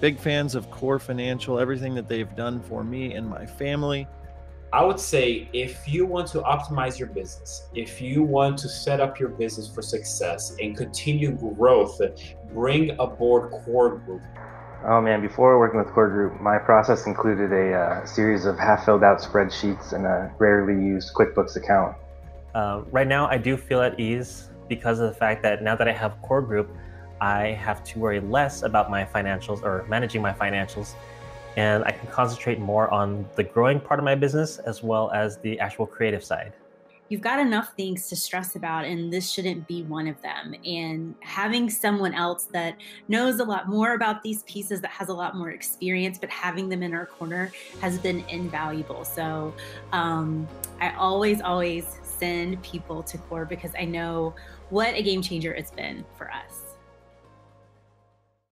Big fans of Core Financial, everything that they've done for me and my family. I would say if you want to optimize your business, if you want to set up your business for success and continue growth, bring aboard Core Group. Oh man, before working with Core Group, my process included a uh, series of half filled out spreadsheets and a rarely used QuickBooks account. Uh, right now, I do feel at ease because of the fact that now that I have Core Group, I have to worry less about my financials or managing my financials and I can concentrate more on the growing part of my business as well as the actual creative side. You've got enough things to stress about, and this shouldn't be one of them. And having someone else that knows a lot more about these pieces, that has a lot more experience, but having them in our corner has been invaluable. So um, I always, always send people to core because I know what a game changer it's been for us.